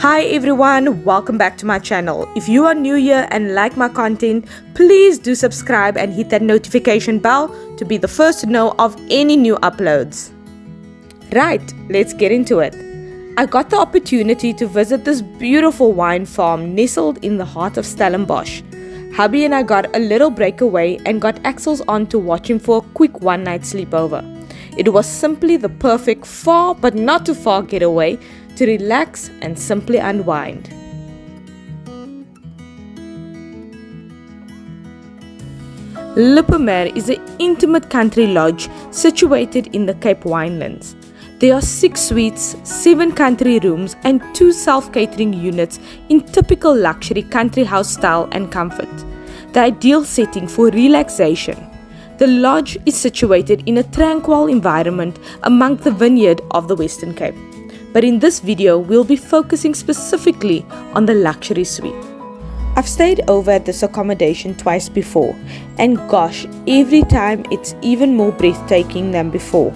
Hi everyone, welcome back to my channel. If you are new here and like my content, please do subscribe and hit that notification bell to be the first to know of any new uploads. Right, let's get into it. I got the opportunity to visit this beautiful wine farm nestled in the heart of Stellenbosch. Hubby and I got a little breakaway and got Axels on to watch him for a quick one night sleepover. It was simply the perfect far but not too far getaway to relax and simply unwind. Le Pommier is an intimate country lodge situated in the Cape Winelands. There are six suites, seven country rooms, and two self catering units in typical luxury country house style and comfort. The ideal setting for relaxation. The lodge is situated in a tranquil environment among the vineyard of the Western Cape but in this video we'll be focusing specifically on the luxury suite. I've stayed over at this accommodation twice before and gosh, every time it's even more breathtaking than before.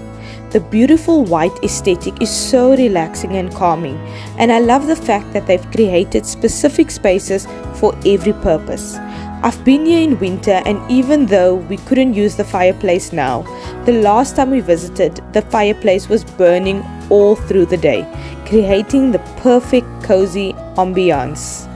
The beautiful white aesthetic is so relaxing and calming and I love the fact that they've created specific spaces for every purpose. I've been here in winter and even though we couldn't use the fireplace now, the last time we visited, the fireplace was burning all through the day, creating the perfect cozy ambiance.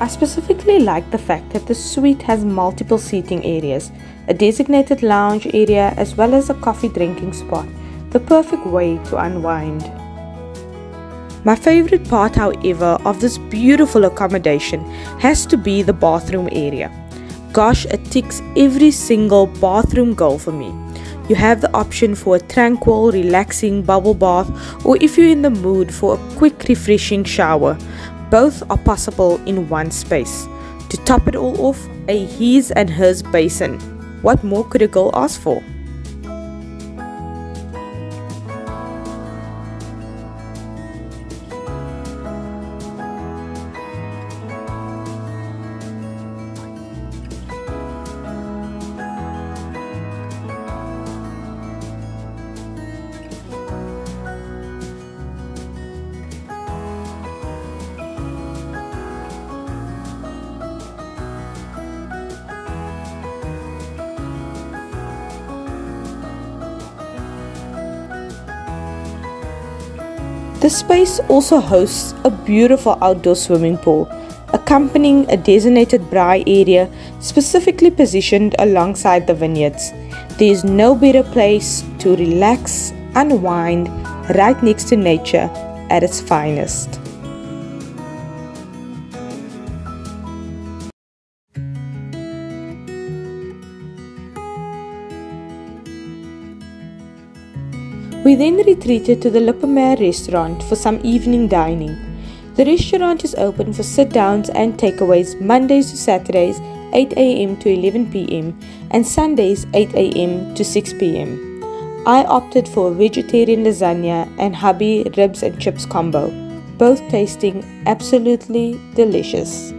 I specifically like the fact that the suite has multiple seating areas, a designated lounge area as well as a coffee drinking spot, the perfect way to unwind. My favorite part, however, of this beautiful accommodation has to be the bathroom area. Gosh, it ticks every single bathroom goal for me. You have the option for a tranquil, relaxing bubble bath, or if you're in the mood for a quick, refreshing shower. Both are possible in one space. To top it all off, a his and hers basin. What more could a girl ask for? The space also hosts a beautiful outdoor swimming pool, accompanying a designated braai area specifically positioned alongside the vineyards. There is no better place to relax, unwind, right next to nature at its finest. We then retreated to the Le Pommier restaurant for some evening dining. The restaurant is open for sit downs and takeaways Mondays to Saturdays 8 am to 11 pm and Sundays 8 am to 6 pm. I opted for a vegetarian lasagna and hubby ribs and chips combo, both tasting absolutely delicious.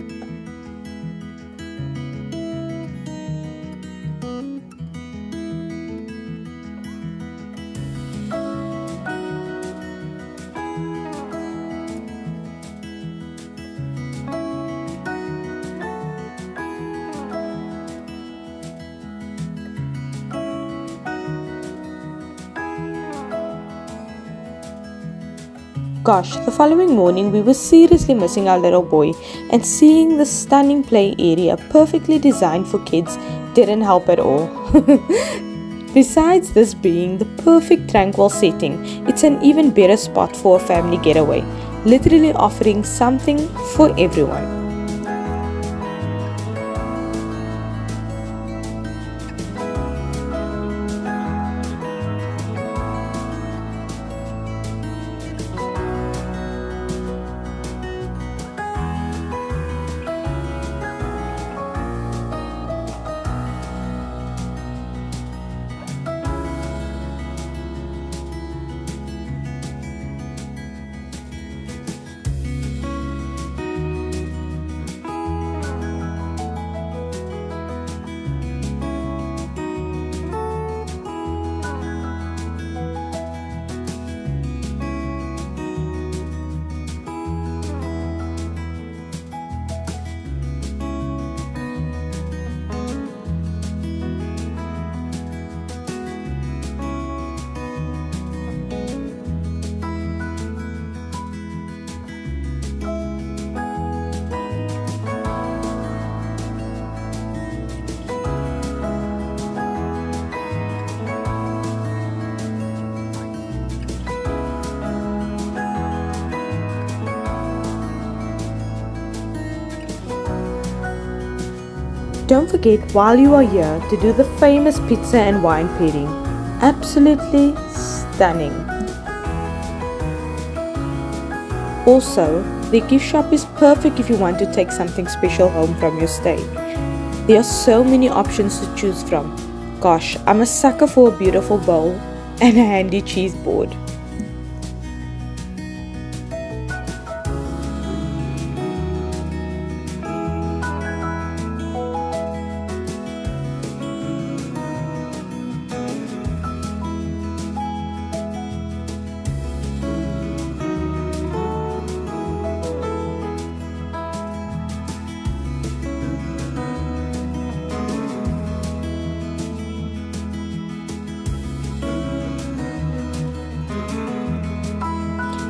Gosh, the following morning we were seriously missing our little boy, and seeing the stunning play area perfectly designed for kids didn't help at all. Besides this being the perfect tranquil setting, it's an even better spot for a family getaway, literally offering something for everyone. Don't forget while you are here to do the famous pizza and wine pairing. Absolutely stunning. Also, the gift shop is perfect if you want to take something special home from your stay. There are so many options to choose from. Gosh, I'm a sucker for a beautiful bowl and a handy cheese board.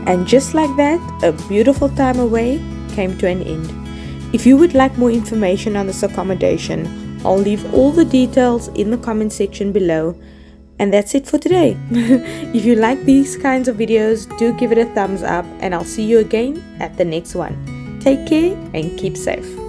And just like that, a beautiful time away came to an end. If you would like more information on this accommodation, I'll leave all the details in the comment section below. And that's it for today. if you like these kinds of videos, do give it a thumbs up and I'll see you again at the next one. Take care and keep safe.